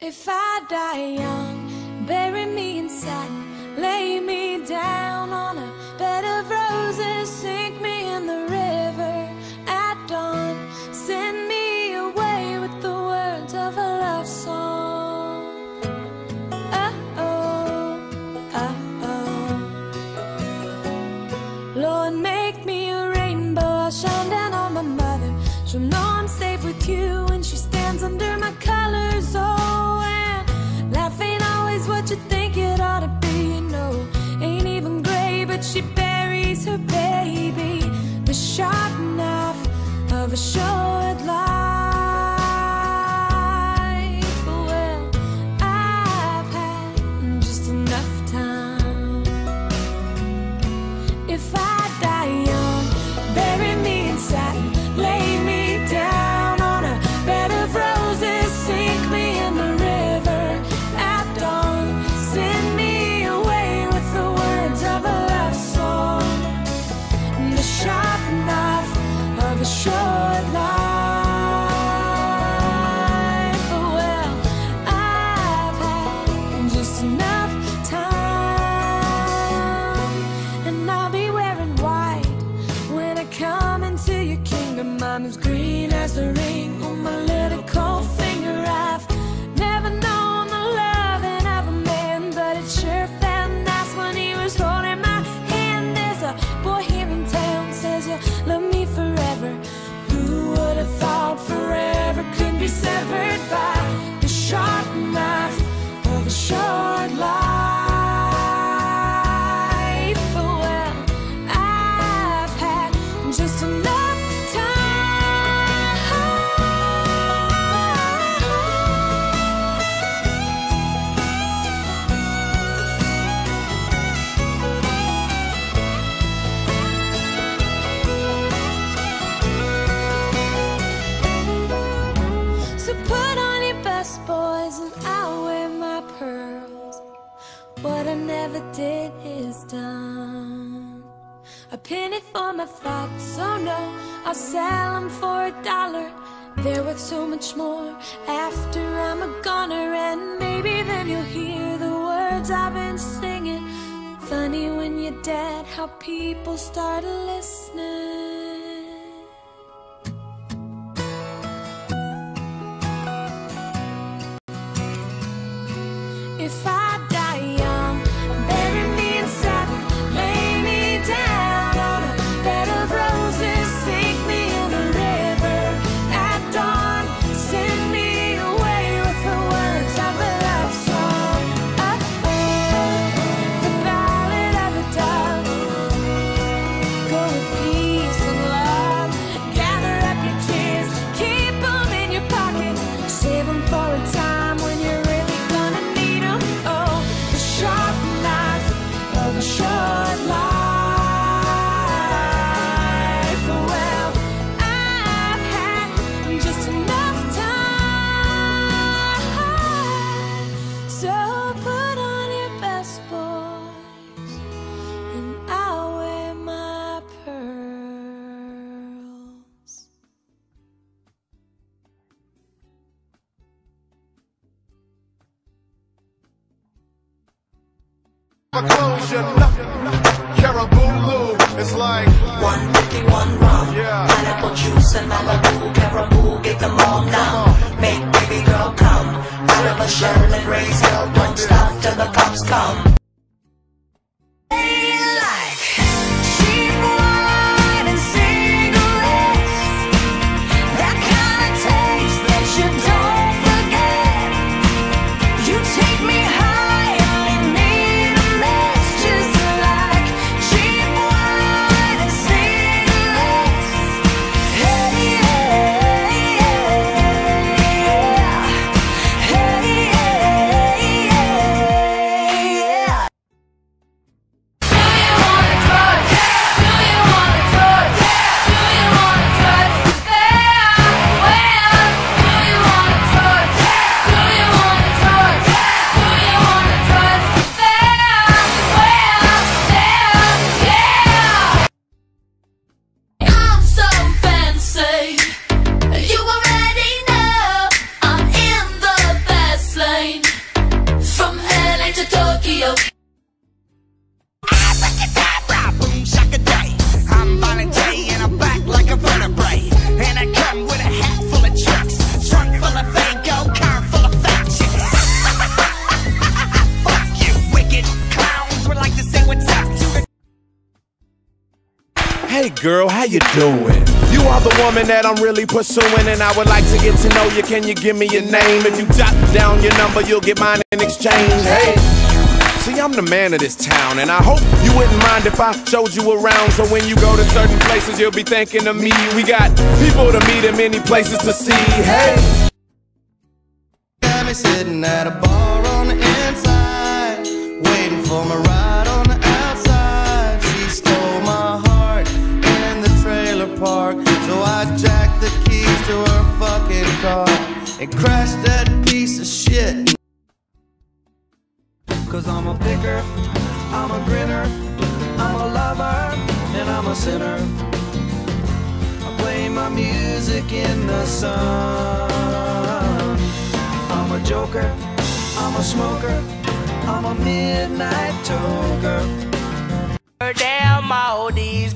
If I die young, bury me in satin, lay me down on a bed of roses, sink me in the river at dawn, send me away with the words of a love song. Uh oh, uh oh. Lord, make me a rainbow, I'll shine down on my mother. She'll know I'm safe with you when she stands under. the deed is done. I penny it for my thoughts, so oh no, I'll sell them for a dollar. They're worth so much more after I'm a goner, and maybe then you'll hear the words I've been singing. Funny when you're dead, how people start listening. If I corruption. Caribou Lou, it's like one fifty one rum. Yeah. Pineapple juice and Malibu. Caribou, get them all now. Make baby girl come out of a shell and raise hell. Don't stop till the cops come. Girl? How you doing? You are the woman that I'm really pursuing, and I would like to get to know you. Can you give me your name? If you jot down your number, you'll get mine in exchange. Hey. See, I'm the man of this town, and I hope you wouldn't mind if I showed you around. So when you go to certain places, you'll be thinking of me. We got people to meet and many places to see. Hey. Got me sitting at a bar on the inside, waiting for my ride a sinner. I play my music in the sun. I'm a joker, I'm a smoker, I'm a midnight toker. Damn all these